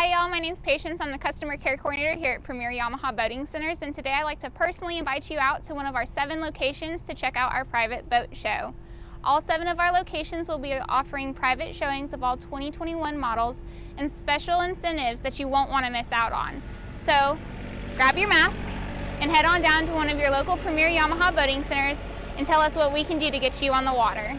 Hi y'all, my name is Patience. I'm the customer care coordinator here at Premier Yamaha Boating Centers and today I'd like to personally invite you out to one of our seven locations to check out our private boat show. All seven of our locations will be offering private showings of all 2021 models and special incentives that you won't want to miss out on. So grab your mask and head on down to one of your local Premier Yamaha Boating Centers and tell us what we can do to get you on the water.